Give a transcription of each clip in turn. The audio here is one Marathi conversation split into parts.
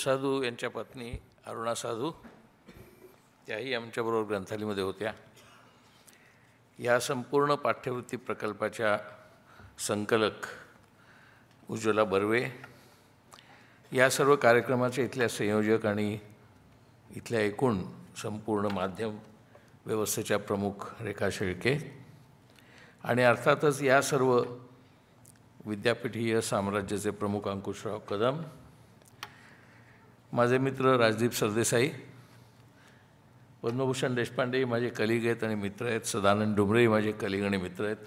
साधू यांच्या पत्नी अरुणा साधू त्याही आमच्याबरोबर ग्रंथालीमध्ये होत्या. या संपूर्ण पाठ्यवृत्ती प्रकल्पाच्या संकलक उज्ज्वला बर्वे या सर्व कार्यक्रमाचे इथल्या संयोजक आणि इथल्या एकूण संपूर्ण माध्यम व्यवस्थेच्या प्रमुख रेखा शेळके. आणि अर्थातच या सर्व विद्यापीठीय साम्राज्याचे प्रमुख अंकुशराव कदम माझे मित्र राजदीप सरदेसाई पद्मभूषण देशपांडेही माझे कलिग आहेत आणि मित्र आहेत. सदानंद डुमरेही माझे कलिग आणि मित्र आहेत.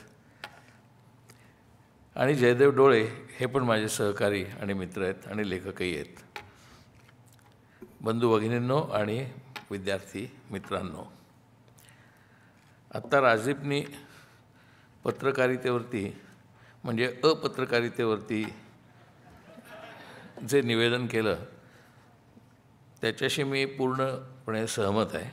आणि जयदेव डोळे हे पण माझे सहकारी आणि मित्र आहेत आणि लेखकही आहेत. बंधू भगिनींनो आणि विद्यार्थी मित्रांनो आत्ता राजदीपनी पत्रकारितेवरती म्हणजे अपत्रकारितेवरती जे निवेदन केलं त्याच्याशी मी पूर्णपणे सहमत आहे.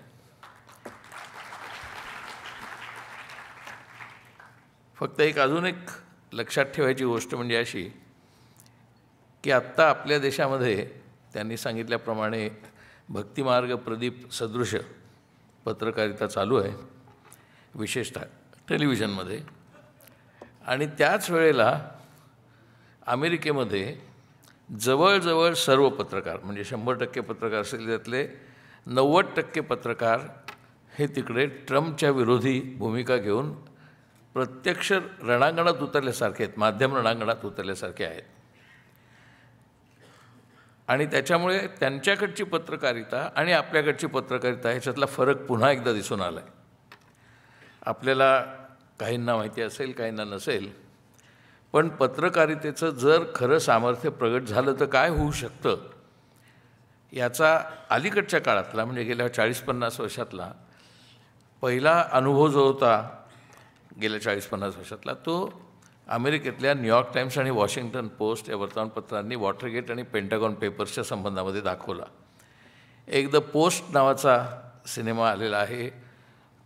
फक्त एक अजून एक लक्षात ठेवायची गोष्ट म्हणजे अशी की आत्ता आपल्या देशामध्ये त्यांनी सांगितल्याप्रमाणे भक्तिमार्ग प्रदीप सदृश पत्रकारिता चालू आहे विशेषतः टेलिव्हिजनमध्ये. आणि त्याच वेळेला अमेरिकेमध्ये जवळजवळ सर्व पत्रकार म्हणजे शंभर टक्के पत्रकार असेल त्यातले नव्वद टक्के पत्रकार हे तिकडे ट्रम्पच्या विरोधी भूमिका घेऊन प्रत्यक्ष रणांगणात उतरल्यासारखे आहेत माध्यम रणांगणात उतरल्यासारखे आहेत. आणि त्याच्यामुळे त्यांच्याकडची पत्रकारिता आणि आपल्याकडची पत्रकारिता ह्याच्यातला फरक पुन्हा एकदा दिसून आला आहे आपल्याला काहींना माहिती असेल काहींना नसेल पण पत्रकारितेचं जर खरं सामर्थ्य प्रगट झालं तर काय होऊ शकतं? याचा अलीकडच्या काळातला म्हणजे गेल्या चाळीस पन्नास वर्षातला पहिला अनुभव जो होता गेल्या चाळीस पन्नास वर्षातला तो अमेरिकेतल्या न्यूयॉर्क टाईम्स आणि वॉशिंग्टन पोस्ट या वर्तमानपत्रांनी वॉटरगेट आणि पेंटागॉन पेपर्सच्या संबंधामध्ये दाखवला. एक द पोस्ट नावाचा सिनेमा आलेला आहे.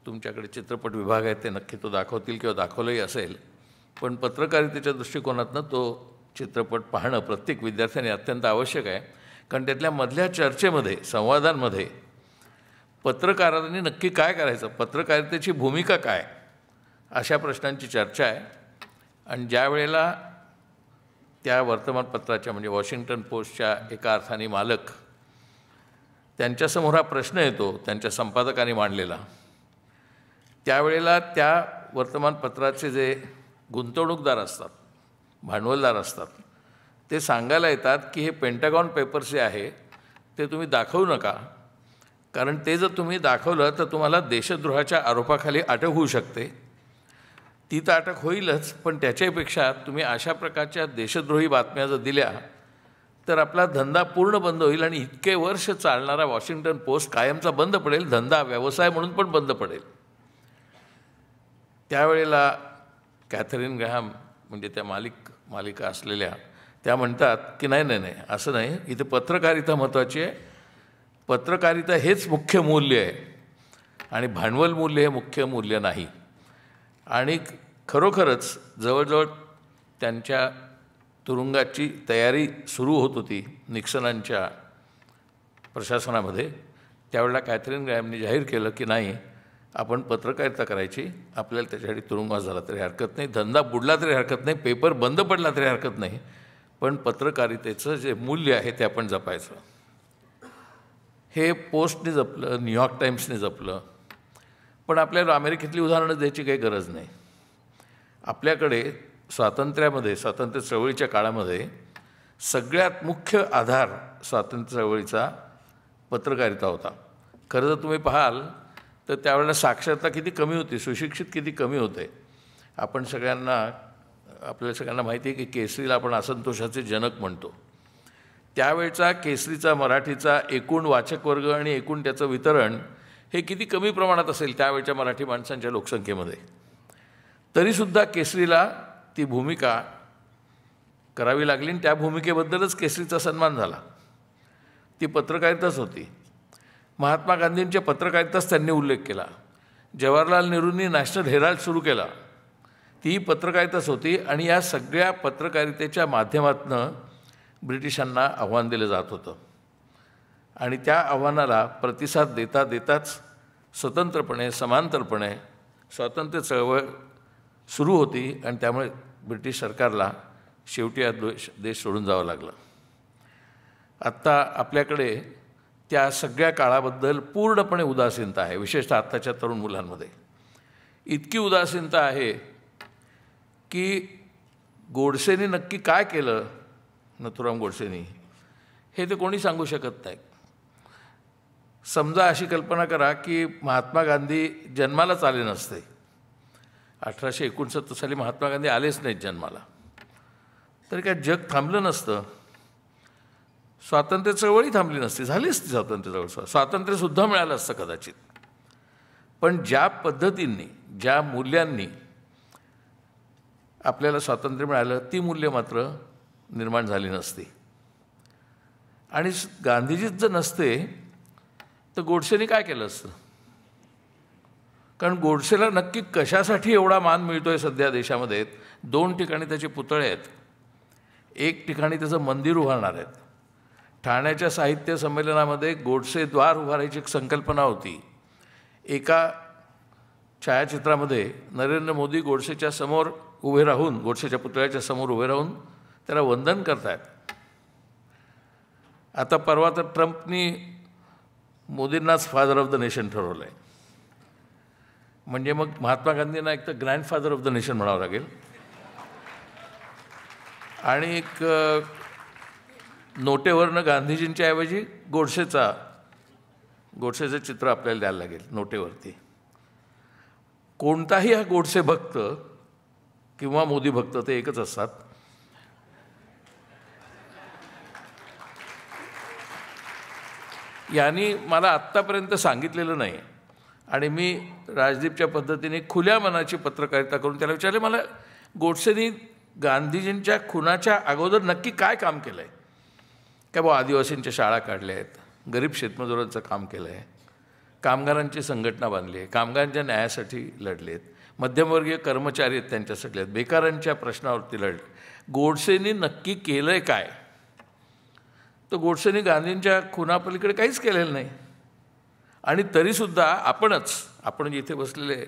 तुमच्याकडे चित्रपट विभाग आहे ते नक्की तो दाखवतील किंवा दाखवलंही असेल. पण पत्रकारितेच्या दृष्टिकोनातनं तो चित्रपट पाहणं प्रत्येक विद्यार्थ्याने अत्यंत आवश्यक आहे. कारण त्यातल्या मधल्या चर्चेमध्ये संवादांमध्ये पत्रकारांनी नक्की काय करायचं? पत्रकारितेची भूमिका काय? अशा प्रश्नांची चर्चा आहे. आणि ज्या वेळेला त्या वर्तमानपत्राच्या म्हणजे वॉशिंग्टन पोस्टच्या एका अर्थाने मालक त्यांच्यासमोर हा प्रश्न येतो त्यांच्या संपादकाने मांडलेला. त्यावेळेला त्या वर्तमानपत्राचे जे गुंतवणूकदार असतात भांडवलदार असतात. ते सांगायला येतात की हे पेंटागॉन पेपर्स जे आहे ते तुम्ही दाखवू नका. कारण ते जर तुम्ही दाखवलं तर तुम्हाला देशद्रोहाच्या आरोपाखाली अटक होऊ शकते. ती तर अटक होईलच पण त्याच्यापेक्षा तुम्ही अशा प्रकारच्या देशद्रोही बातम्या जर दिल्या तर आपला धंदा पूर्ण बंद होईल आणि इतके वर्ष चालणारा वॉशिंग्टन पोस्ट कायमचा बंद पडेल. धंदा व्यवसाय म्हणून पण बंद पडेल. त्यावेळेला कॅथरीन ग्रॅहम म्हणजे त्या मालिक मालिका असलेल्या त्या म्हणतात की नाही नाही नाही असं नाही. इथे पत्रकारिता महत्त्वाची आहे. पत्रकारिता हेच मुख्य मूल्य आहे. आणि भांडवल मूल्य हे मुख्य मूल्य नाही. आणि खरोखरच जवळजवळ त्यांच्या तुरुंगाची तयारी सुरू होत होती निक्सनांच्या प्रशासनामध्ये. त्यावेळेला कॅथरीन ग्रॅमने जाहीर केलं की नाही आपण पत्रकारिता करायची आपल्याला त्याच्यासाठी तुरुंगवास झाला तरी हरकत नाही धंदा बुडला तरी हरकत नाही पेपर बंद पडला तरी हरकत नाही पण पत्रकारितेचं जे मूल्य आहे ते आपण जपायचं. हे पोस्टने जपलं न्यूयॉर्क टाइम्सने जपलं पण आपल्याला अमेरिकेतली उदाहरणं द्यायची काही गरज नाही. आपल्याकडे स्वातंत्र्यामध्ये स्वातंत्र्य चळवळीच्या काळामध्ये सगळ्यात मुख्य आधार स्वातंत्र्य चळवळीचा पत्रकारिता होता. खरं जर तुम्ही पाहाल तर त्यावेळेला साक्षरता किती कमी होती सुशिक्षित किती कमी होते? आपण सगळ्यांना आपल्याला सगळ्यांना माहिती आहे की केसरीला आपण असंतोषाचे जनक म्हणतो. त्यावेळचा केसरीचा मराठीचा एकूण वाचक वर्ग आणि एकूण त्याचं वितरण हे किती कमी प्रमाणात असेल त्यावेळच्या मराठी माणसांच्या लोकसंख्येमध्ये? तरीसुद्धा केसरीला ती भूमिका करावी लागली आणि त्या भूमिकेबद्दलच केसरीचा सन्मान झाला. ती पत्रकारिताच होती. महात्मा गांधींच्या पत्रकारिताच त्यांनी उल्लेख केला. जवाहरलाल नेहरूंनी नॅशनल हेराल्ड सुरू केला. ती पत्रकारिताच होती आणि या सगळ्या पत्रकारितेच्या माध्यमातून ब्रिटिशांना आव्हान दिलं जात होतं. आणि त्या आव्हानाला प्रतिसाद देता देताच स्वतंत्रपणे समांतरपणे स्वातंत्र्य चळवळ सुरू होती आणि त्यामुळे ब्रिटिश सरकारला शेवटी हा देश देश सोडून जावं लागलं. आत्ता आपल्याकडे त्या सगळ्या काळाबद्दल पूर्णपणे उदासीनता आहे विशेषतः आत्ताच्या तरुण मुलांमध्ये. इतकी उदासीनता आहे की गोडसेने नक्की काय केलं? नथुराम गोडसेनी हे ते कोणी सांगू शकत नाही. समजा अशी कल्पना करा की महात्मा गांधी जन्मालाच आले नसते. अठराशे एकोणसत्तर साली महात्मा गांधी आलेच नाहीत जन्माला. तरी काय जग थांबलं नसतं? स्वातंत्र्य चळवळी थांबली नसती झालीच ती स्वातंत्र्य चळवळ. स्वातंत्र्यसुद्धा मिळालं असतं कदाचित. पण ज्या पद्धतींनी ज्या मूल्यांनी आपल्याला स्वातंत्र्य मिळालं ती मूल्य मात्र निर्माण झाली नसती. आणि गांधीजीच जर नसते तर गोडसेनी काय केलं असतं? कारण गोडसेला नक्की कशासाठी एवढा मान मिळतो आहे सध्या देशामध्ये? दोन ठिकाणी त्याचे पुतळे आहेत. एक ठिकाणी त्याचं मंदिर उभारणार आहेत. ठाण्याच्या साहित्य संमेलनामध्ये गोडसे द्वार उभारायची एक संकल्पना होती. एका छायाचित्रामध्ये नरेंद्र मोदी गोडसेच्या समोर उभे राहून गोडसेच्या पुतळ्याच्या समोर उभे राहून त्याला वंदन करतायत. आता परवा तर ट्रम्पनी मोदींनाच फादर ऑफ द नेशन ठरवलं आहे म्हणजे मग महात्मा गांधींना एक तर ग्रँडफादर ऑफ द नेशन म्हणावं लागेल. आणि एक नोटेवरनं गांधीजींच्या ऐवजी गोडसेचा गोडसेचं चित्र आपल्याला द्यायला लागेल नोटेवरती. कोणताही हा गोडसे भक्त किंवा मोदी भक्त ते एकच असतात. यांनी मला आत्तापर्यंत सांगितलेलं नाही. आणि मी राजदीपच्या पद्धतीने खुल्या मनाची पत्रकारिता करून त्याला विचारले मला गोडसेनी गांधीजींच्या खुनाच्या अगोदर नक्की काय काम केलं आहे काय बा आदिवासींच्या शाळा काढल्या आहेत गरीब शेतमजुरांचं काम केलं आहे कामगारांची संघटना बांधली आहे कामगारांच्या न्यायासाठी लढलेत मध्यमवर्गीय कर्मचारी आहेत त्यांच्यासाठी आहेत बेकारांच्या प्रश्नावरती लढले गोडसेनी नक्की केलं आहे काय? तर गोडसेनी गांधींच्या खुनापलीकडे काहीच केलेलं नाही. आणि तरीसुद्धा आपणच आपण जिथे बसलेले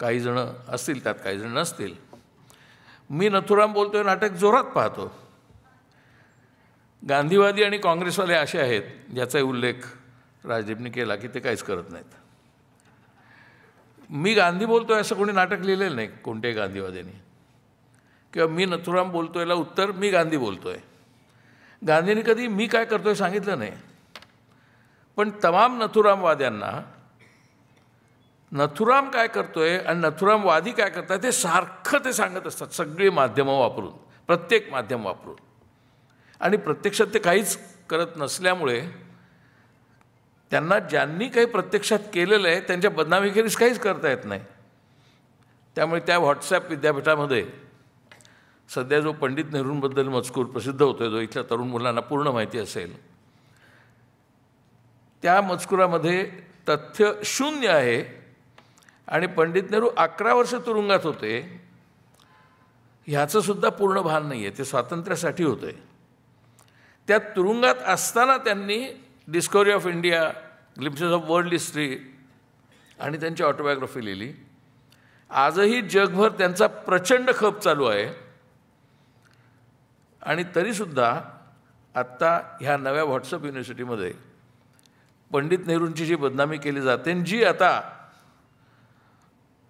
काही जणं असतील त्यात काही जण नसतील. मी नथुराम बोलतोय नाटक जोरात पाहतो. गांधीवादी आणि काँग्रेसवाले असे आहेत ज्याचा उल्लेख राजदीपने केला की ते काहीच करत नाहीत. मी गांधी बोलतो आहे असं कोणी नाटक लिहिलेलं नाही कोणत्याही गांधीवाद्यांनी. किंवा मी नथुराम बोलतो आहेला उत्तर मी गांधी बोलतो आहे गांधींनी कधी मी काय करतो आहे सांगितलं नाही. पण तमाम नथुरामवाद्यांना नथुराम काय करतोय आणि नथुरामवादी काय करतात ते सारखं ते सांगत असतात सगळी माध्यमं वापरून प्रत्येक माध्यम वापरून. आणि प्रत्यक्षात ते काहीच करत नसल्यामुळे त्यांना ज्यांनी काही प्रत्यक्षात केलेलं आहे त्यांच्या बदनामीखेरीस काहीच करता येत नाही. त्यामुळे त्या व्हॉट्सॲप विद्यापीठामध्ये सध्या जो पंडित नेहरूंबद्दल मजकूर प्रसिद्ध होतोय जो इथल्या तरुण मुलांना पूर्ण माहिती असेल त्या मजकुरामध्ये तथ्य शून्य आहे आणि पंडित नेहरू अकरा वर्ष तुरुंगात होते. ह्याचंसुद्धा पूर्ण भान नाही आहे ते स्वातंत्र्यासाठी होते त्या तुरुंगात असताना त्यांनी discovery of India glimpses of world history आणि त्यांची ऑटोबायोग्राफी लिहिली. आजही जगभर त्यांचा प्रचंड खप चालू आहे. आणि तरीसुद्धा आत्ता ह्या नव्या व्हॉट्सअप युनिव्हर्सिटीमध्ये पंडित नेहरूंची जी बदनामी केली जाते जी आता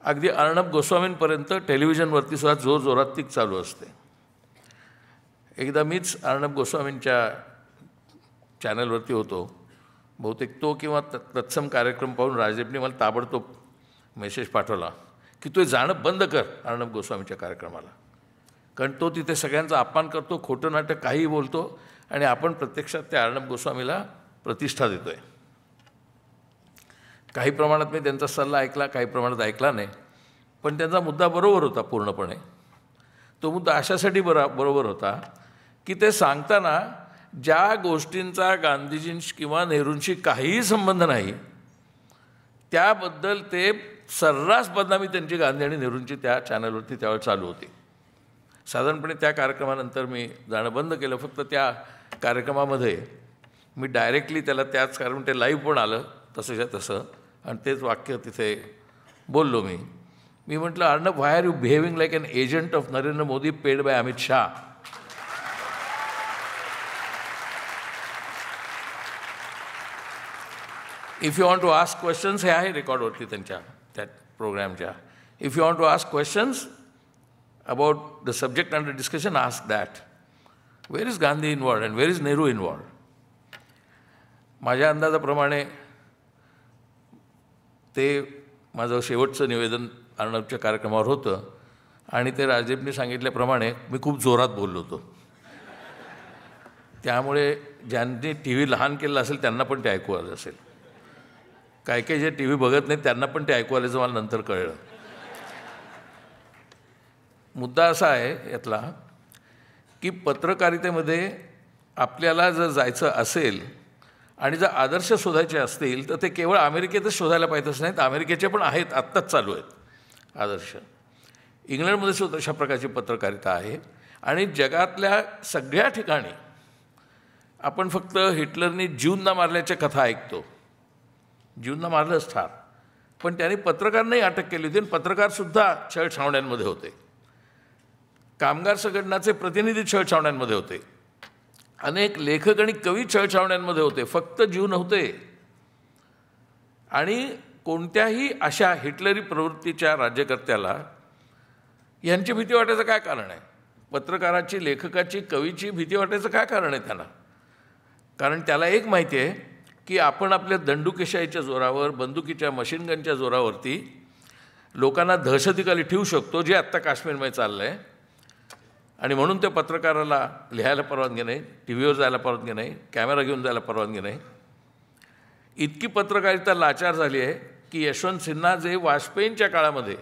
अगदी अर्णब गोस्वामींपर्यंत टेलिव्हिजनवरती सुद्धा जोर जोरात ती चालू असते. एकदा मीच अर्णब गोस्वामींच्या चॅनलवरती होतो. बहुतेक तो किंवा तत्सम कार्यक्रम पाहून राजदेवने मला ताबडतोब मेसेज पाठवला की तो जाणं बंद कर अर्णब गोस्वामीच्या कार्यक्रमाला. कारण तो तिथे सगळ्यांचा अपमान करतो खोटं नाटक काहीही बोलतो आणि आपण प्रत्यक्षात त्या अर्णब गोस्वामीला प्रतिष्ठा देतो आहे काही प्रमाणात मी त्यांचा सल्ला ऐकला काही प्रमाणात ऐकला नाही. पण त्यांचा मुद्दा बरोबर होता पूर्णपणे. तो मुद्दा अशासाठी बरा बरोबर होता. की ते सांगताना ज्या गोष्टींचा गांधीजींशी किंवा नेहरूंशी काहीही संबंध नाही त्याबद्दल ते सर्रास बदनामी त्यांची गांधी आणि नेहरूंची त्या चॅनलवरती त्यावेळी चालू होती. साधारणपणे त्या कार्यक्रमानंतर मी जाणं बंद केलं. फक्त त्या कार्यक्रमामध्ये मी डायरेक्टली त्याला त्याच कारण ते लाईव्ह पण आलं तसंच्या तसं. आणि तेच वाक्य तिथे बोललो मी. मी म्हटलं Arnab why are you behaving like an agent of Narendra Modi paid by Amit Shah? If you want to ask questions हे आहे रेकॉर्डवरती त्यांच्या त्या प्रोग्रामच्या if you want to ask questions about the subject under discussion ask that where is Gandhi involved and where is Nehru involved माझ्या अंदाजाप्रमाणे ते माझं शेवटचं निवेदन अर्णबच्या कार्यक्रमावर होतं आणि ते राजदीपने सांगितल्याप्रमाणे मी खूप जोरात बोललो होतो. त्यामुळे ज्यांनी टी व्ही लहान केलं असेल त्यांना पण ते ऐकू आलं असेल. काय काय जे टी व्ही बघत नाहीत त्यांना पण ते ऐकू आल्याचं मला नंतर कळलं. मुद्दा असा आहे यातला की पत्रकारितेमध्ये आपल्याला जर जायचं असेल आणि जर आदर्श शोधायचे असतील तर ते केवळ अमेरिकेतच शोधायला पाहिजेच नाहीत. अमेरिकेचे पण आहेत आत्ताच चालू आहेत आदर्श. इंग्लंडमध्ये सुद्धा अशा प्रकारची पत्रकारिता आहे. आणि जगातल्या सगळ्या ठिकाणी आपण फक्त हिटलरनी ज्यूंना मारल्याच्या कथा ऐकतो. जीवनला मारलंच ठार पण त्याने पत्रकारांनाही अटक केली होती आणि पत्रकारसुद्धा छळ छावण्यांमध्ये होते. कामगार संघटनाचे प्रतिनिधी छळ छावण्यांमध्ये होते. अनेक लेखक आणि कवी छळ छावण्यांमध्ये होते. फक्त जीव नव्हते. आणि कोणत्याही अशा हिटलरी प्रवृत्तीच्या राज्यकर्त्याला यांची भीती वाटायचं काय कारण आहे? पत्रकाराची लेखकाची कवीची भीती वाटायचं काय कारण आहे त्यांना? कारण त्याला एक माहिती आहे की आपण आपल्या दंडुकेशाहीच्या जोरावर बंदुकीच्या मशीनगनच्या जोरावरती लोकांना दहशतीखाली ठेवू शकतो जे आत्ता काश्मीरमध्ये चाललं आहे आणि म्हणून त्या पत्रकाराला लिहायला परवानगी नाही टी व्हीवर जायला परवानगी नाही कॅमेरा घेऊन जायला परवानगी नाही. इतकी पत्रकारिता लाचार झाली आहे की यशवंत सिन्हा जे वाजपेयींच्या काळामध्ये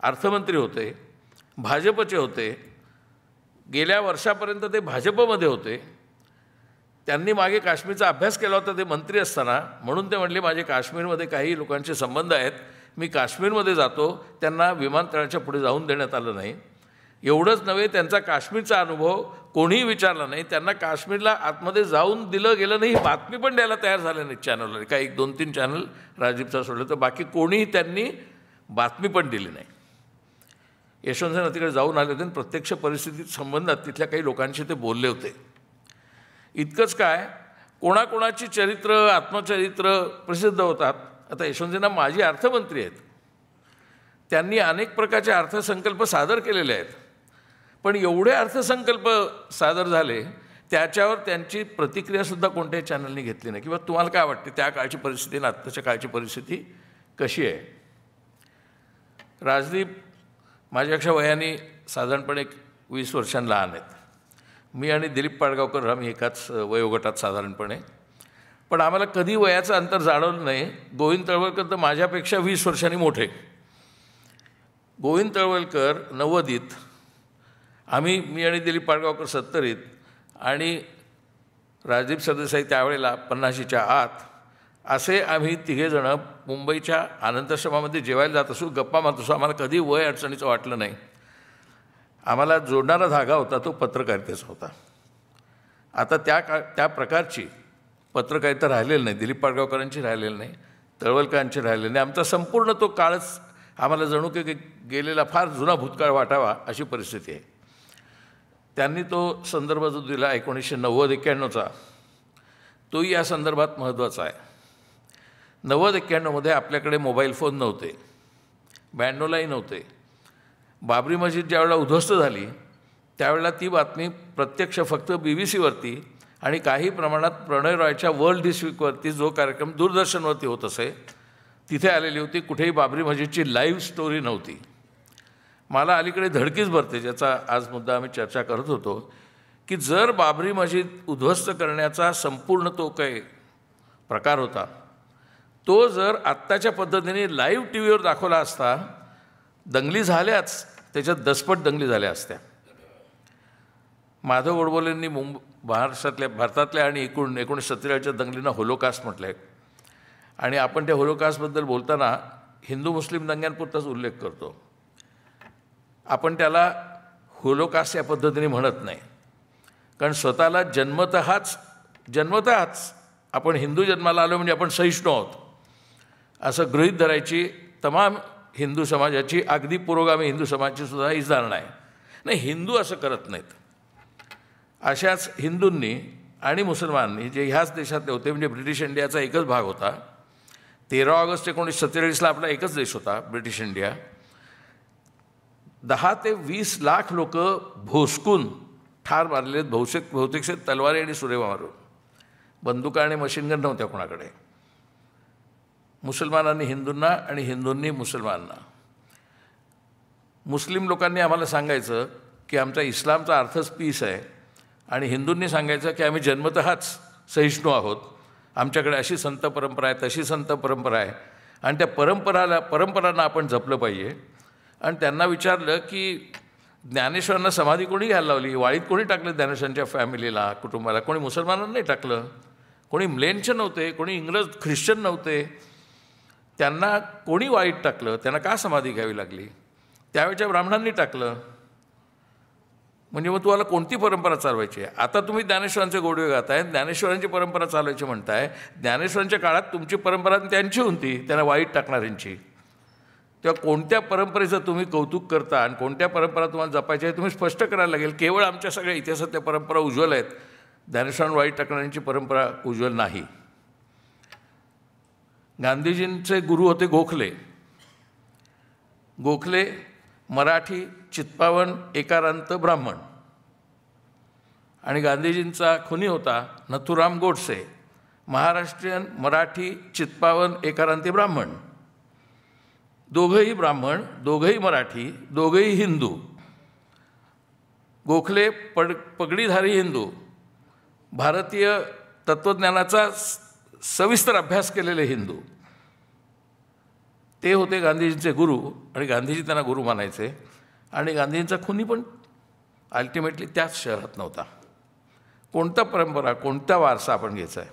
अर्थमंत्री होते भाजपचे होते गेल्या वर्षापर्यंत ते भाजपमध्ये होते त्यांनी मागे काश्मीरचा अभ्यास केला होता ते मंत्री असताना. म्हणून ते म्हणले माझे काश्मीरमध्ये काही लोकांचे संबंध आहेत. मी काश्मीरमध्ये जातो. त्यांना विमानतळाच्या पुढे जाऊन देण्यात आलं नाही. एवढंच नव्हे त्यांचा काश्मीरचा अनुभव कोणीही विचारला नाही. त्यांना काश्मीरला आतमध्ये जाऊन दिलं गेलं नाही ही बातमी पण द्यायला तयार झाल्या नाही चॅनलवर काही एक दोन तीन चॅनल राजीवचा सोडलं तर बाकी कोणीही त्यांनी बातमी पण दिली नाही. यशवंत तिकडे जाऊन आले होते आणि प्रत्यक्ष परिस्थितीत संबंधात तिथल्या काही लोकांशी ते बोलले होते. इतकंच काय कोणाकोणाची चरित्र आत्मचरित्र प्रसिद्ध होतात. आता यशवंतजींना माजी अर्थमंत्री आहेत. त्यांनी अनेक प्रकारचे अर्थसंकल्प सादर केलेले आहेत. पण एवढे अर्थसंकल्प सादर झाले त्याच्यावर त्यांची प्रतिक्रियासुद्धा कोणत्याही चॅनलनी घेतली नाही. किंवा तुम्हाला काय वाटते त्या काळची परिस्थिती आणि आत्ताच्या काळची परिस्थिती कशी आहे? राजदीप माझ्यापेक्षा वयाने साधारणपणे एक वीस वर्षांनी लहान आहेत. मी आणि दिलीप पाडगावकर आम्ही एकाच वयोगटात साधारणपणे. पण आम्हाला कधी वयाचं अंतर जाणवलं नाही. गोविंद तळवलकर तर माझ्यापेक्षा वीस वर्षांनी मोठे. गोविंद तळवलकर नव्वदीत आम्ही मी आणि दिलीप पाडगावकर सत्तरीत आणि राजदीप सरदेसाई त्यावेळेला पन्नाशीच्या आत असे आम्ही तिघेजणं मुंबईच्या आनंदाश्रमामध्ये जेवायला जात असू गप्पा मारत असू आम्हाला कधी वय अडचणीचं वाटलं नाही. आम्हाला जोडणारा धागा होता तो पत्रकारितेचा होता. आता त्या का त्या प्रकारची पत्रकारिता राहिलेली नाही. दिलीप पाडगावकरांची राहिलेली नाही तळवलकरांची राहिलेली नाही. आमचा संपूर्ण तो काळच आम्हाला जणू की गेलेला फार जुना भूतकाळ वाटावा अशी परिस्थिती आहे. त्यांनी तो संदर्भ जो दिला एकोणीसशे नव्वद एक्क्याण्णवचा तोही या संदर्भात महत्त्वाचा आहे. नव्वद एक्क्याण्णवमध्ये आपल्याकडे मोबाईल फोन नव्हते. ब्याण्णवलाही नव्हते. बाबरी मस्जिद ज्यावेळेला उद्ध्वस्त झाली त्यावेळेला ती बातमी प्रत्यक्ष फक्त बी बी सीवरती आणि काही प्रमाणात प्रणय रॉयच्या वर्ल्ड दिस वीकवरती जो कार्यक्रम दूरदर्शनवरती होत असे तिथे आलेली होती. कुठेही बाबरी मस्जिदची लाईव्ह स्टोरी नव्हती. मला अलीकडे धडकीच भरते ज्याचा आज मुद्दा आम्ही चर्चा करत होतो की जर बाबरी मस्जिद उद्ध्वस्त करण्याचा संपूर्ण तो काही प्रकार होता तो जर आत्ताच्या पद्धतीने लाईव्ह टी व्हीवर दाखवला असता दंगली झाल्याच त्याच्यात दसपट दंगली झाल्या असत्या. माधव गोडबोलेंनी मुंब महाराष्ट्रातल्या भारतातल्या आणि एकूण एकोणीसशे सत्तेचाळीसच्या दंगलींना होलोकास्ट म्हटलं आहे आणि आपण त्या होलोकास्टबद्दल बोलताना हिंदू मुस्लिम दंग्यांपुरताच उल्लेख करतो. आपण त्याला होलोकास्ट या पद्धतीने म्हणत नाही. कारण स्वतःला जन्मतःच जन्मतःच आपण हिंदू जन्माला आलो म्हणजे आपण सहिष्णू आहोत. असं गृहीत धरायची तमाम हिंदू समाजाची अगदी पुरोगामी हिंदू समाजाची सुद्धा हीच धारणा आहे. नाही हिंदू असं करत नाहीत. अशाच हिंदूंनी आणि मुसलमानांनी जे ह्याच देशातले होते म्हणजे ब्रिटिश इंडियाचा एकच भाग होता. तेरा ऑगस्ट एकोणीसशे सत्तेचाळीसला आपला एकच देश होता ब्रिटिश इंडिया. दहा ते वीस लाख लोक भोसकून ठार मारलेत बहुतेक बहुतेकशे तलवारी आणि सुरे मारून. बंदुका आणि मशीनगन नव्हत्या कोणाकडे. मुसलमानांनी हिंदूंना आणि हिंदूंनी मुसलमानांना. मुस्लिम लोकांनी आम्हाला सांगायचं की आमचा इस्लामचा अर्थच पीस आहे आणि हिंदूंनी सांगायचं की आम्ही जन्मतःच सहिष्णू आहोत. आमच्याकडे अशी संत परंपरा आहे तशी संत परंपरा आहे. आणि त्या परंपराला परंपरांना आपण जपलं पाहिजे. आणि त्यांना विचारलं की ज्ञानेश्वरांना समाधी कोणी घ्यायला लावली? वाळीत कोणी टाकलं ज्ञानेश्वरांच्या फॅमिलीला कुटुंबाला? कोणी मुसलमानांना नाही टाकलं. कोणी म्लेनचे नव्हते कोणी इंग्रज ख्रिश्चन नव्हते. त्यांना कोणी वाईट टाकलं? त्यांना का समाधी घ्यावी लागली? त्यावेळच्या ब्राह्मणांनी टाकलं. म्हणजे मग तुम्हाला कोणती परंपरा चालवायची? आहे आता तुम्ही ज्ञानेश्वरांचे गोडवे गाताय ज्ञानेश्वरांची परंपरा चालवायची म्हणताय. ज्ञानेश्वरांच्या काळात तुमची परंपरा त्यांची होती त्यांना वाईट टाकणाऱ्यांची. तेव्हा कोणत्या परंपरेचं तुम्ही कौतुक करता आणि कोणत्या परंपरा तुम्हाला जपायच्या आहे तुम्ही स्पष्ट करायला लागेल. केवळ आमच्या सगळ्या इतिहासात त्या परंपरा उज्ज्वल आहेत. ज्ञानेश्वरांना वाईट टाकणाऱ्यांची परंपरा उज्ज्वल नाही. गांधीजींचे गुरु होते गोखले. गोखले मराठी चित्पावन एकारांत ब्राह्मण. आणि गांधीजींचा खुनी होता नथुराम गोडसे महाराष्ट्रीयन मराठी चित्पावन एकारांती ब्राह्मण. दोघंही ब्राह्मण दोघंही मराठी दोघंही हिंदू. गोखले पड पगडीधारी हिंदू. भारतीय तत्त्वज्ञानाचा सविस्तर अभ्यास केलेले हिंदू. ते होते गांधीजींचे गुरु आणि गांधीजी त्यांना गुरु मानायचे आणि गांधीजींचा खुनी पण अल्टिमेटली त्याच शहरात नव्हता. कोणता परंपरा कोणता वारसा आपण घ्यायचा आहे?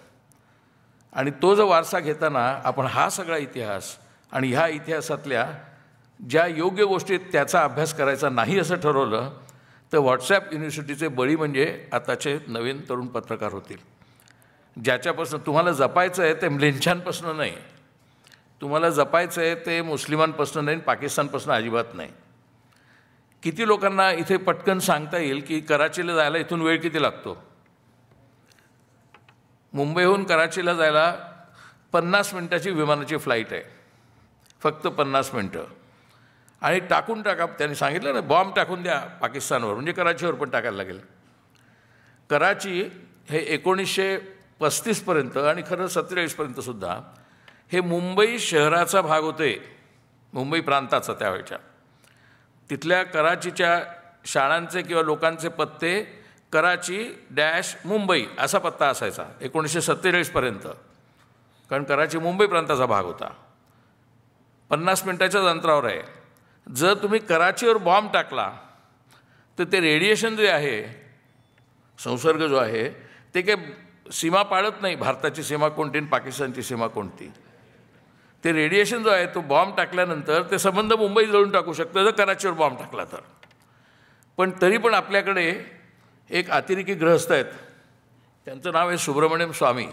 आणि तो जो वारसा घेताना आपण हा सगळा इतिहास आणि ह्या इतिहासातल्या ज्या योग्य गोष्टीत त्याचा अभ्यास करायचा नाही असं ठरवलं तर व्हॉट्सॲप युनिव्हर्सिटीचे बळी म्हणजे आताचे नवीन तरुण पत्रकार होतील. ज्याच्यापासून तुम्हाला जपायचं आहे ते म्लेंछांपासून नाही. तुम्हाला जपायचं आहे ते मुस्लिमांपासून नाही पाकिस्तानपासून अजिबात नाही. किती लोकांना इथे पटकन सांगता येईल की कराचीला जायला इथून वेळ किती लागतो? मुंबईहून कराचीला जायला पन्नास मिनटाची विमानाची फ्लाईट आहे. फक्त पन्नास मिनटं. आणि टाकून टाका त्यांनी सांगितलं ना बॉम्ब टाकून द्या पाकिस्तानवर म्हणजे कराचीवर पण टाकायला लागेल. कराची हे एकोणीसशे पस्तीसपर्यंत आणि खरं सत्तेचाळीसपर्यंतसुद्धा हे मुंबई शहराचा भाग होते मुंबई प्रांताचा त्यावेळच्या. तिथल्या कराचीच्या शाळांचे किंवा लोकांचे पत्ते कराची डॅश मुंबई असा पत्ता असायचा एकोणीसशे सत्तेचाळीसपर्यंत कारण कराची मुंबई प्रांताचा भाग होता. पन्नास मिनटाच्याच अंतरावर आहे. जर तुम्ही कराचीवर बॉम्ब टाकला तर ते रेडिएशन जे आहे संसर्ग जो आहे ते काही सीमा पाळत नाही. भारताची सीमा कोणती आणि पाकिस्तानची सीमा कोणती? ते रेडिएशन जो आहे तो बॉम्ब टाकल्यानंतर ते संबंध मुंबई जळून टाकू शकतं. जर कराचीवर बॉम्ब टाकला तर. पण तरी पण आपल्याकडे एक अतिरेकी ग्रहस्थ आहेत. त्यांचं नाव आहे सुब्रमण्यम स्वामी.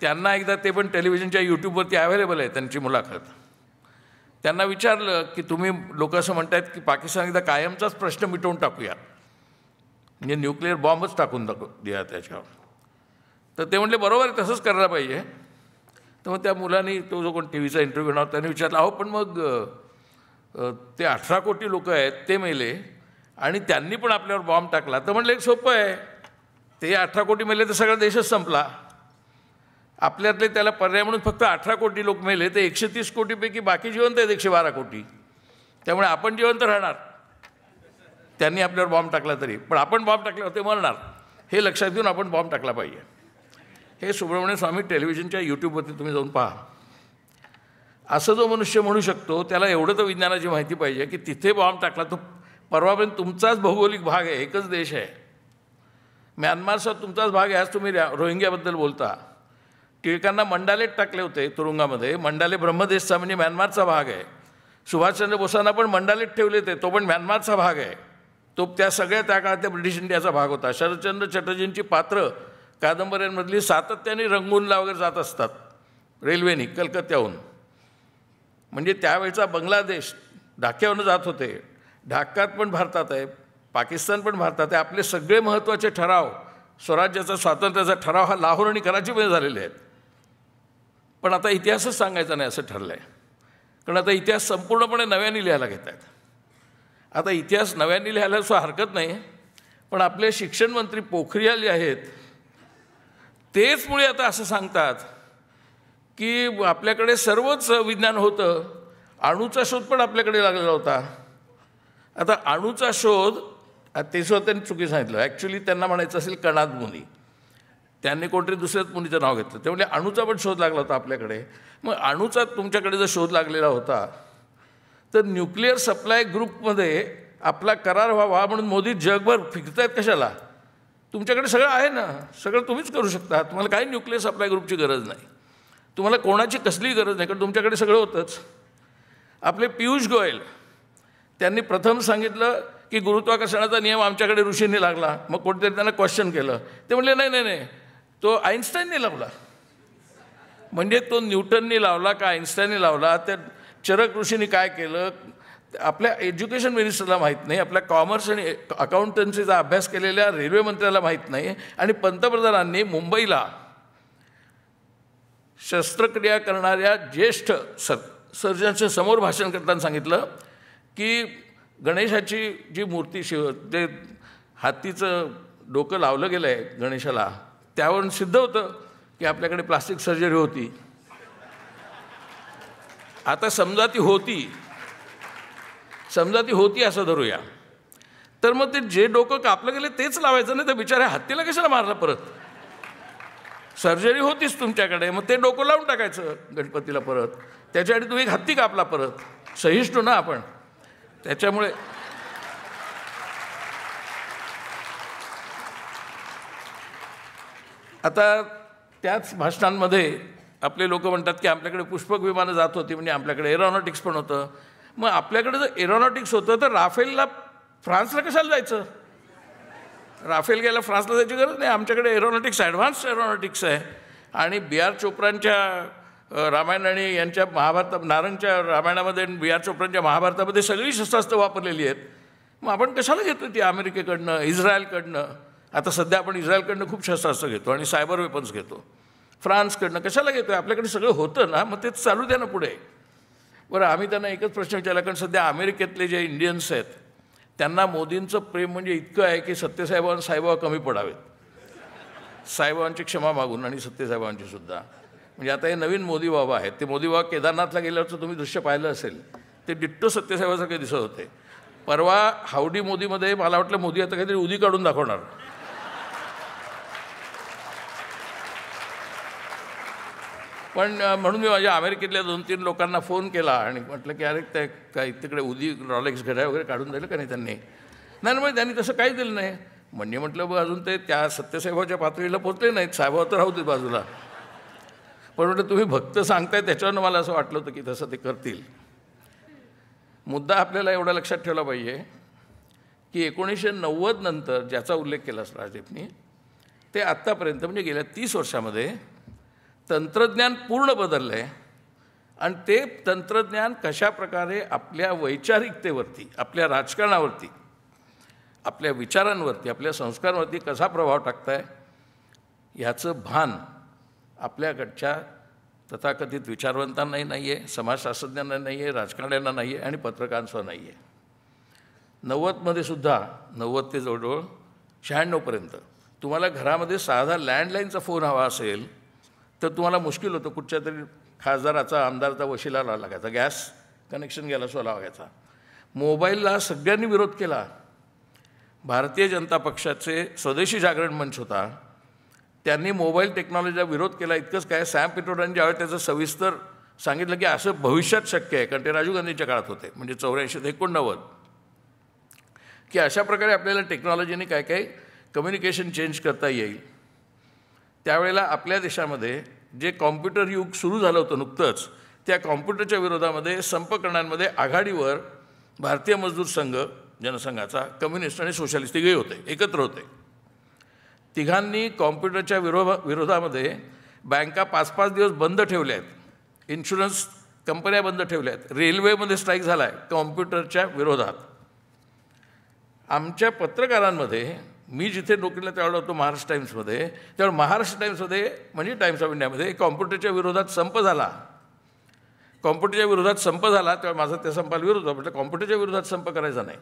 त्यांना एकदा ते पण टेलिव्हिजनच्या यूट्यूबवरती अवेलेबल आहे त्यांची मुलाखत. त्यांना विचारलं की तुम्ही लोक असं म्हणतायत की पाकिस्तान एकदा कायमचाच प्रश्न मिटवून टाकूया म्हणजे न्यूक्लिअर बॉम्बच टाकून दाखव द्या त्याच्यावर. तर ते म्हटले बरोबर आहे तसंच करायला पाहिजे. तर मग त्या मुलांनी तो जो कोण टी व्हीचा इंटरव्ह्यू घेणार त्यांनी विचारलं अहो पण मग ते अठरा कोटी लोक आहेत ते मेले आणि त्यांनी पण आपल्यावर बॉम्ब टाकला. तर म्हटलं एक सोपं आहे. ते अठरा कोटी मेले तर सगळा देशच संपला. आपल्यातले त्याला पर्याय म्हणून फक्त अठरा कोटी लोक मेले तर एकशे तीस कोटीपैकी बाकी जिवंत आहेत एकशे बारा कोटी. त्यामुळे आपण जिवंत राहणार. त्यांनी आपल्यावर बॉम्ब टाकला तरी. पण आपण बॉम्ब टाकल्यावर ते मरणार. हे लक्षात घेऊन आपण बॉम्ब टाकला पाहिजे. हे सुब्रमण्य स्वामी टेलिव्हिजनच्या यूट्यूबवरती तुम्ही जाऊन पहा. असं जो मनुष्य म्हणू शकतो त्याला एवढं तर विज्ञानाची माहिती पाहिजे की तिथे बॉम्ब टाकला तो परवापर्यंत तुमचाच भौगोलिक भाग आहे एकच देश आहे. म्यानमारचा तुमचाच भाग आहे आज तुम्ही रोहिंग्याबद्दल बोलता. टिळकांना मंडालेत टाकले होते तुरुंगामध्ये. मंडाले ब्रह्मदेशचा म्हणजे म्यानमारचा भाग आहे. सुभाषचंद्र बोसांना पण मंडालेत ठेवले होते तो पण म्यानमारचा भाग आहे. तो त्या सगळ्या त्या काळात त्या ब्रिटिश इंडियाचा भाग होता. शरदचंद्र चटर्जींची पात्र कादंबऱ्यांमधली सातत्याने रंगूनला वगैरे जात असतात. रेल्वेनी कलकत्त्याहून. म्हणजे त्यावेळचा बांगलादेश ढाक्यावरून जात होते. ढाक्यात पण भारतात आहे पाकिस्तान पण भारतात आहे. आपले सगळे महत्त्वाचे ठराव स्वराज्याचा स्वातंत्र्याचा ठराव हा लाहोर आणि कराचीमध्ये झालेले आहेत. पण आता इतिहासच सांगायचा नाही असं ठरलं आहे कारण आता इतिहास संपूर्णपणे नव्याने लिहायला घेत आहेत आता इतिहास नव्याने लिहायला असं हरकत नाही पण आपले शिक्षण मंत्री पोखरियाल जे आहेत तेच मुळे आता असं सांगतात की आपल्याकडे सर्वच विज्ञान होतं अणूचा शोध पण आपल्याकडे लागलेला होता. आता अणूचा शोध ते सुद्धा त्यांनी चुकी सांगितलं. ॲक्च्युली त्यांना म्हणायचं असेल कणाद मुनी. त्यांनी कोणतरी दुसऱ्याच मुनीचं नाव घेतलं. ते म्हणजे अणूचा पण शोध लागला होता आपल्याकडे. मग अणूचा तुमच्याकडे जर शोध लागलेला होता तर न्यूक्लिअर सप्लाय ग्रुपमध्ये आपला करार व्हावा म्हणून मोदी जगभर फिरतायत कशाला? तुमच्याकडे सगळं आहे ना? सगळं तुम्हीच करू शकता. तुम्हाला काही न्यूक्लिअर सप्लाय ग्रुपची गरज नाही. तुम्हाला कोणाची कसलीही गरज नाही कारण तुमच्याकडे सगळं होतंच. आपले पियुष गोयल त्यांनी प्रथम सांगितलं की गुरुत्वाकर्षणाचा नियम आमच्याकडे ऋषींनी लागला. मग कोणतरी त्यांना क्वेश्चन केलं. ते म्हणले नाही नाही नाही. तो आईन्स्टाईनने लावला. म्हणजे तो न्यूटननी लावला का आईन्स्टाईनने लावला? त्या चरक ऋषीने काय केलं? आपल्या एज्युकेशन मिनिस्टरला माहीत नाही आपल्या कॉमर्स आणि अकाउंटन्सीचा अभ्यास केलेल्या रेल्वे मंत्र्याला माहीत नाही आणि पंतप्रधानांनी मुंबईला शस्त्रक्रिया करणाऱ्या ज्येष्ठ सर सर्जनच्या समोर भाषण करताना सांगितलं की गणेशाची जी मूर्ती शिव जे हातीचं डोकं लावलं गेलं आहे गणेशाला त्यावरून सिद्ध होतं की आपल्याकडे प्लास्टिक सर्जरी होती. आता समजा ती होती. समजा ती होती असं धरूया. तर मग ते जे डोकं कापलं गेले तेच लावायचं नाही तर बिचाऱ्या हत्तीला कशाला मारलं परत? सर्जरी होतीच तुमच्याकडे मग ते डोकं लावून टाकायचं गणपतीला परत. त्याच्यासाठी तुम्ही हत्ती कापला परत. सहिष्णू ना आपण. त्याच्यामुळे आता त्याच भाषणांमध्ये आपले लोक म्हणतात की आपल्याकडे पुष्पक विमानं जात होती म्हणजे आपल्याकडे एरोनॉटिक्स पण होतं. मग आपल्याकडे जर एरोनॉटिक्स होतं तर राफेलला फ्रान्सला कशाला जायचं? राफेल गेला फ्रान्सला जायची गरज नाही. आमच्याकडे एरोनॉटिक्स ॲडव्हान्स एरोनॉटिक्स आहे. आणि बी आर चोप्रांच्या रामायण आणि यांच्या महाभारत नारंगच्या रामायणामध्ये बी आर चोप्रांच्या महाभारतामध्ये सगळी शस्त्रास्त्र वापरलेली आहेत. मग आपण कशाला घेतो ती अमेरिकेकडनं इस्रायलकडनं? आता सध्या आपण इस्रायलकडनं खूप शस्त्रास्त्र घेतो आणि सायबर वेपन्स घेतो. फ्रान्सकडनं कशाला घेतो आपल्याकडे सगळं होतं ना मग तेच चालू द्या ना पुढे. बरं आम्ही त्यांना एकच प्रश्न विचारला कारण सध्या अमेरिकेतले जे इंडियन्स आहेत त्यांना मोदींचं प्रेम म्हणजे इतकं आहे की सत्यसाहेबांना साईबाबा कमी पडावेत. साहेबांची क्षमा मागून आणि सत्यसाहेबांची सुद्धा. म्हणजे आता हे नवीन मोदी बाबा आहेत ते मोदी बाबा केदारनाथला गेल्यावरचं तुम्ही दृश्य पाहिलं असेल ते डिट्टो सत्यसाहेबासारखे दिसत होते. परवा हावडी मोदीमध्ये मला वाटलं मोदी आता काहीतरी उदी काढून दाखवणार. पण म्हणून मी माझ्या अमेरिकेतल्या दोन तीन लोकांना फोन केला आणि म्हटलं की अरे ते काय तिकडे उदी रॉलेक्स घड्या वगैरे काढून दिलं का नाही त्यांनी? नाही मग त्यांनी तसं काही दिलं नाही. म्हणजे म्हटलं बघ अजून ते त्या सत्यसाहेबाच्या पातळीला पोचले नाहीत साहेबावर तर राहू दे बाजूला. पण म्हटलं तुम्ही भक्त सांगताय त्याच्यावर मला असं वाटलं होतं की तसं ते करतील. मुद्दा आपल्याला एवढा लक्षात ठेवला पाहिजे की एकोणीसशे नव्वद नंतर ज्याचा उल्लेख केला राजदीपनी ते आत्तापर्यंत म्हणजे गेल्या तीस वर्षामध्ये तंत्रज्ञान पूर्ण बदललं आहे आणि ते तंत्रज्ञान कशाप्रकारे आपल्या वैचारिकतेवरती आपल्या राजकारणावरती आपल्या विचारांवरती आपल्या संस्कारांवरती कसा प्रभाव टाकत आहे ह्याचं भान आपल्याकडच्या तथाकथित विचारवंतांनाही नाही आहे समाजशास्त्रज्ञांना नाही आहे राजकारण्यांना नाही आहे आणि पत्रकारांसह नाही आहे नव्वदमध्ये सुद्धा नव्वद ते जवळजवळ शहाण्णवपर्यंत. तुम्हाला घरामध्ये साधा लँडलाईनचा फोन हवा असेल तर तुम्हाला मुश्किल होतं कुठच्या तरी खासदाराचा आमदारचा वशिला लागायचा गॅस कनेक्शन घ्यायला सुद्धा लागायचा. मोबाईलला सगळ्यांनी विरोध केला. भारतीय जनता पक्षाचे स्वदेशी जागरण मंच होता. त्यांनी मोबाईल टेक्नॉलॉजीला विरोध केला. इतकंच काय सॅम पिट्रोडांनी ज्यावेळी त्याचं सविस्तर सांगितलं की असं भविष्यात शक्य आहे कारण ते राजीव गांधींच्या काळात होते म्हणजे चौऱ्याऐंशी ते एकोणनव्वद. की अशा प्रकारे आपल्याला टेक्नॉलॉजीने काय काय कम्युनिकेशन चेंज करता येईल. त्यावेळेला आपल्या देशामध्ये जे कॉम्प्युटर युग सुरू झालं होतं नुकतंच त्या कॉम्प्युटरच्या विरोधामध्ये संप करण्यामध्ये आघाडीवर भारतीय मजदूर संघ जनसंघाचा कम्युनिस्ट आणि सोशलिस्ट तिघे होते एकत्र होते. तिघांनी कॉम्प्युटरच्या विरो विरोधामध्ये बँका पाच पाच दिवस बंद ठेवल्या आहेत. इन्शुरन्स कंपन्या बंद ठेवल्या आहेत. रेल्वेमध्ये स्ट्राईक झाला आहे कॉम्प्युटरच्या विरोधात. आमच्या पत्रकारांमध्ये मी जिथे नोकरीला त्यावेळेला होतो महाराष्ट्र टाईम्समध्ये त्यावेळेला महाराष्ट्र टाईम्समध्ये म्हणजे टाईम्स ऑफ इंडियामध्ये कॉम्प्युटरच्या विरोधात संप झाला. कॉम्प्युटरच्या विरोधात संप झाला तेव्हा माझा त्या संपाला विरोध होता म्हटलं कॉम्प्युटरच्या विरोधात संप करायचा नाही.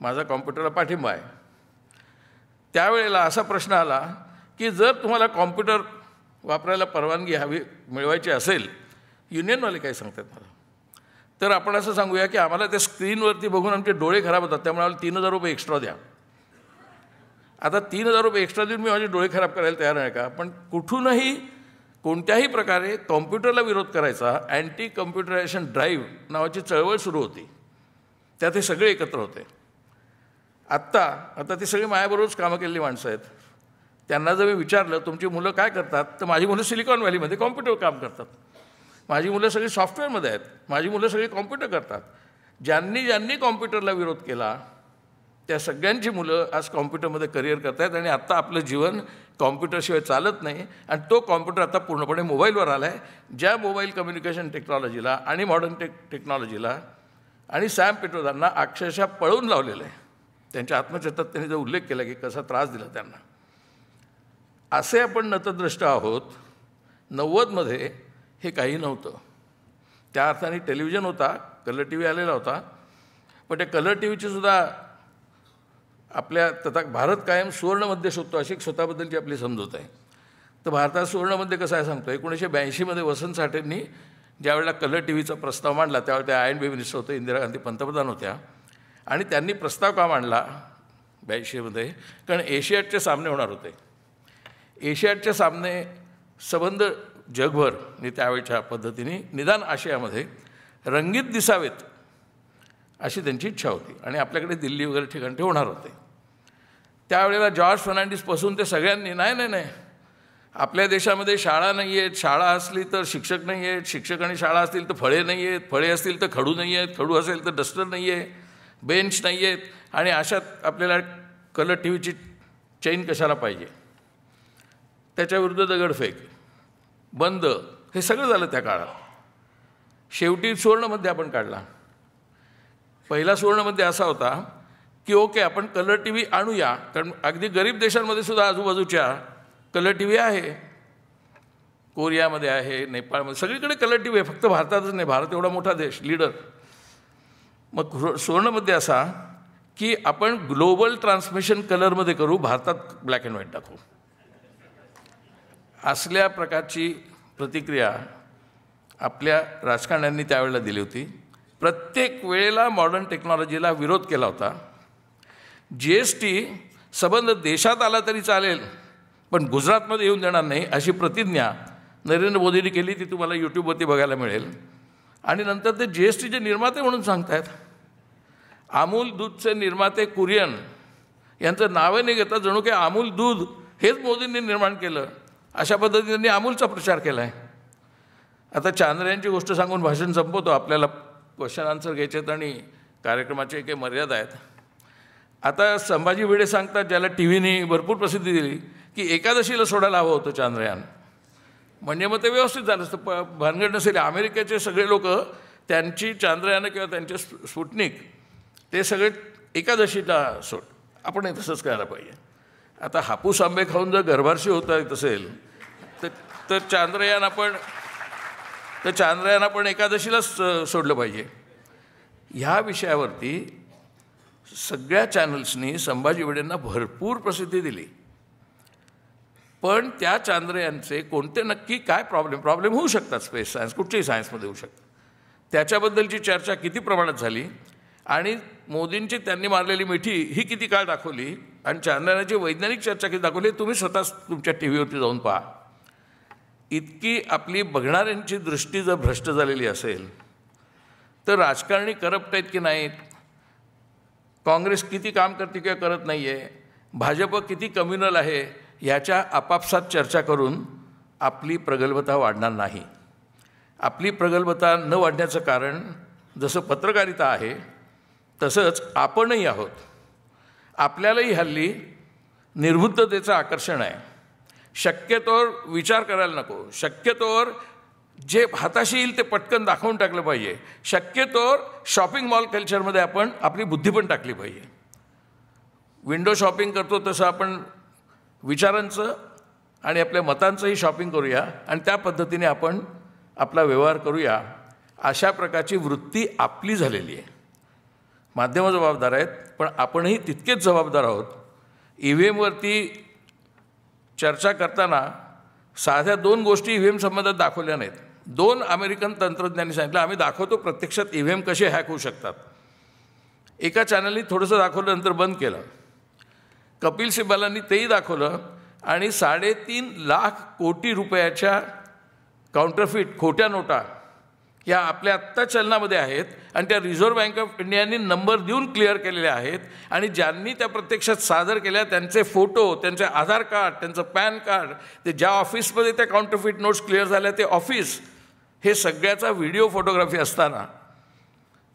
माझा कॉम्प्युटरला पाठिंबा आहे. त्यावेळेला असा प्रश्न आला की जर तुम्हाला कॉम्प्युटर वापरायला परवानगी हवी मिळवायची असेल युनियनवाले काय सांगतात मला. तर आपण असं सांगूया की आम्हाला त्या स्क्रीनवरती बघून आमचे डोळे खराब होतात त्यामुळे आम्हाला तीन हजार रुपये एक्स्ट्रा द्या. आता तीन हजार रुपये एक्स्ट्रा देऊन मी माझे डोळे खराब करायला तयार आहे का? पण कुठूनही कोणत्याही प्रकारे कॉम्प्युटरला विरोध करायचा अँटी कम्प्युटरायझेशन ड्राईव्ह नावाची चळवळ सुरू होती. त्यात हे सगळे एकत्र होते. आत्ता आता ती सगळी माझ्याबरोबरच कामं केलेली माणसं आहेत. त्यांना जर मी विचारलं तुमची मुलं काय करतात? तर माझी मुलं सिलिकॉन व्हॅलीमध्ये कॉम्प्युटर काम करतात. माझी मुलं सगळी सॉफ्टवेअरमध्ये आहेत. माझी मुलं सगळी कॉम्प्युटर करतात. ज्यांनी ज्यांनी कॉम्प्युटरला विरोध केला त्या सगळ्यांची मुलं आज कॉम्प्युटरमध्ये करिअर करत आहेत आणि आत्ता आपलं जीवन कॉम्प्युटरशिवाय चालत नाही. आणि तो कॉम्प्युटर आता पूर्णपणे मोबाईलवर आला आहे ज्या मोबाईल कम्युनिकेशन टेक्नॉलॉजीला आणि मॉडर्न टेक टेक्नॉलॉजीला आणि सॅम पेट्रोदांना अक्षरशः पळवून लावलेलं आहे. त्यांच्या आत्मचरित्रात त्यांनी जो उल्लेख केला की कसा त्रास दिला त्यांना. असे आपण नतद्रष्ट आहोत. नव्वदमध्ये हे काही नव्हतं. त्या अर्थाने टेलिव्हिजन होता कलर टी व्ही आलेला होता. पण त्या कलर टी व्हीची सुद्धा आपल्या तथा भारत कायम सुवर्णमध्ये शोधतो अशी स्वतःबद्दलची आपली समजूत आहे. तर भारतात सुवर्णमध्ये कसं आहे सांगतो एकोणीसशे ब्याऐंशीमध्ये वसंत साठेंनी ज्यावेळेला कलर टी व्हीचा प्रस्ताव मांडला त्यावेळेला त्या आय एन बी मिनिस्टर होते इंदिरा गांधी पंतप्रधान होत्या. आणि त्यांनी प्रस्ताव का मांडला? ब्याऐंशीमध्ये कारण एशियाडचे सामने होणार होते. एशियाडचे सामने संबंध जगभर म्हणजे त्यावेळच्या पद्धतीने निदान आशियामध्ये रंगीत दिसावेत. अशी त्यांची इच्छा होती. आणि आपल्याकडे दिल्ली वगैरे ठिकाण ते होणार होते. त्यावेळेला जॉर्ज फर्नांडिसपासून ते सगळ्यांनी नाही नाही नाही. आपल्या देशामध्ये शाळा नाही आहेत शाळा असली तर शिक्षक नाही आहेत शिक्षक आणि शाळा असतील तर फळे नाही आहेत फळे असतील तर खडू नाही आहेत खडू असेल तर डस्टर नाही आहे बेंच नाही आहेत. आणि अशात आपल्याला कलर टी व्हीची चेन कशाला पाहिजे? त्याच्याविरुद्ध दगडफेक बंद हे सगळं झालं त्या काळात. शेवटी सुवर्णमध्ये आपण काढला. पहिला सुवर्णमध्ये असा होता की ओके आपण कलर टी व्ही आणूया. कारण अगदी गरीब देशांमध्ये सुद्धा आजूबाजूच्या कलर टी व्ही आहे. कोरियामध्ये आहे नेपाळमध्ये. सगळीकडे कलर टी व्ही आहे. फक्त भारतातच नाही. भारत एवढा मोठा देश लीडर. मग सुवर्णमध्ये असा की आपण ग्लोबल ट्रान्समिशन कलरमध्ये करू भारतात ब्लॅक अँड व्हाईट दाखवू. असल्या प्रकारची प्रतिक्रिया आपल्या राजकारण्यांनी त्यावेळेला दिली होती. प्रत्येक वेळेला मॉडर्न टेक्नॉलॉजीला विरोध केला होता. जी एस टी संबंध देशात आला तरी चालेल पण गुजरातमध्ये येऊन देणार नाही अशी प्रतिज्ञा नरेंद्र मोदींनी केली ती तुम्हाला यूट्यूबवरती बघायला मिळेल. आणि नंतर ते जी एस टीचे निर्माते म्हणून सांगतायत. अमूल दूधचे निर्माते कुरियन यांचं नावं नाही घेता जणू काही अमूल दूध हेच मोदींनी निर्माण केलं. अशा पद्धतीने त्यांनी अमूलचा प्रचार केला आहे आता चांद्रयांची गोष्ट सांगून भाषण संपवतो आपल्याला. क्वेश्चन आन्सर घ्यायचे आणि कार्यक्रमाचे काही मर्यादा आहेत. आता संभाजी भिडे सांगतात ज्याला टी व्हीने भरपूर प्रसिद्धी दिली की एकादशीला सोडायला हवं होतं चांद्रयान. म्हणजे मग ते व्यवस्थित झालं असतं. प भानगड नसेल अमेरिकेचे सगळे लोक त्यांची चांद्रयानं किंवा त्यांचे स्फुटनिक ते सगळे एकादशीला सोड. आपणही तसंच करायला पाहिजे. आता हापूस आंबे खाऊन जर गर्भारशी होता येत असेल तर तर चांद्रयान आपण तर चांद्रयान आपण एकादशीलाच सोडलं पाहिजे. ह्या विषयावरती सगळ्या चॅनल्सनी संभाजी भिडेंना भरपूर प्रसिद्धी दिली. पण त्या चांद्रयानचे कोणते नक्की काय प्रॉब्लेम प्रॉब्लेम होऊ शकतात स्पेस सायन्स कुठच्याही सायन्समध्ये होऊ शकतात. त्याच्याबद्दलची चर्चा किती प्रमाणात झाली आणि मोदींची त्यांनी मारलेली मिठी ही किती काळ दाखवली आणि चांद्रयानाची वैज्ञानिक चर्चा किती दाखवली तुम्ही स्वतः तुमच्या टी व्हीवरती जाऊन पहा. इतकी आपली बघणाऱ्यांची दृष्टी जर भ्रष्ट झालेली असेल तर राजकारणी करप्ट आहेत की नाहीत? काँग्रेस किती काम करते किंवा करत नाही आहे भाजप किती कम्युनल आहे? ह्याच्या आपापसात चर्चा करून आपली प्रगल्भता वाढणार नाही. आपली प्रगल्भता न वाढण्याचं कारण जसं पत्रकारिता आहे तसंच आपणही आहोत. आपल्यालाही हल्ली निर्बुद्धतेचं आकर्षण आहे. शक्यतोवर विचार करायला नको. शक्यतोवर जे हाताशी येईल ते पटकन दाखवून टाकलं पाहिजे. शक्यतोवर शॉपिंग मॉल कल्चरमध्ये आपण आपली बुद्धी पण टाकली पाहिजे. विंडो शॉपिंग करतो तसं आपण विचारांचं आणि आपल्या मतांचंही शॉपिंग करूया आणि त्या पद्धतीने आपण आपला व्यवहार करूया. अशा प्रकारची वृत्ती आपली झालेली आहे. माध्यमं जबाबदार आहेत पण आपणही तितकेच जबाबदार आहोत. ई व्ही एमवरती चर्चा करताना साध्या दोन गोष्टी ई व्ही एम संबंधात दाखवल्या नाहीत. दोन अमेरिकन तंत्रज्ञांनी सांगितलं आम्ही दाखवतो प्रत्यक्षात ई व्ही एम कसे हॅक होऊ शकतात. एका चॅनलनी थोडंसं दाखवलं नंतर बंद केलं. कपिल सिब्बालांनी तेही दाखवलं आणि साडेतीन लाख कोटी रुपयाच्या काउंटरफिट खोट्या नोटा या आपल्या आत्ता चलनामध्ये आहेत आणि त्या रिझर्व्ह बँक ऑफ इंडियानी नंबर देऊन क्लिअर केलेल्या आहेत. आणि ज्यांनी त्या प्रत्यक्षात सादर केल्या त्यांचे फोटो त्यांचे आधार कार्ड त्यांचं पॅन कार्ड ते ज्या ऑफिसमध्ये त्या काउंटरफिट नोट्स क्लिअर झाल्या ते ऑफिस हे सगळ्याचा व्हिडिओ फोटोग्राफी असताना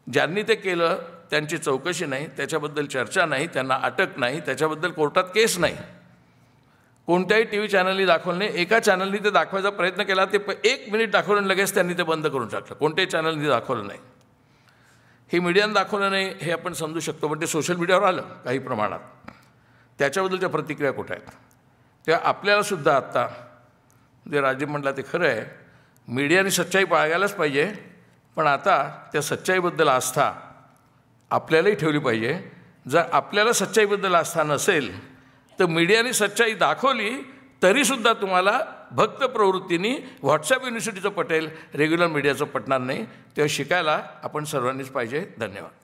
ज्यांनी ते केलं त्यांची चौकशी नाही त्याच्याबद्दल चर्चा नाही त्यांना अटक नाही त्याच्याबद्दल कोर्टात केस नाही. कोणत्याही टी व्ही चॅनलनी दाखवलं नाही. एका चॅनलनी ते दाखवायचा प्रयत्न केला ते प एक मिनिट दाखवलं लगेच त्यांनी ते बंद करून टाकलं. कोणत्याही चॅनलनी दाखवलं नाही. हे मीडियानं दाखवलं नाही हे आपण समजू शकतो पण ते सोशल मीडियावर आलं काही प्रमाणात. त्याच्याबद्दलच्या प्रतिक्रिया कुठे आहेत? तेव्हा आपल्यालासुद्धा आत्ता जे राजीव म्हटलं ते खरं आहे. मीडियाने सच्चाई बाळगायलाच पाहिजे पण आता त्या सच्चाईबद्दल आस्था आपल्यालाही ठेवली पाहिजे. जर आपल्याला सच्चाईबद्दल आस्था नसेल तर मीडियाने सच्चाई दाखवली तरीसुद्धा तुम्हाला भक्त प्रवृत्तीने व्हॉट्सअप युनिव्हर्सिटीचं पटेल रेग्युलर मीडियाचं पटणार नाही. तेव्हा शिकायला आपण सर्वांनीच पाहिजे. धन्यवाद.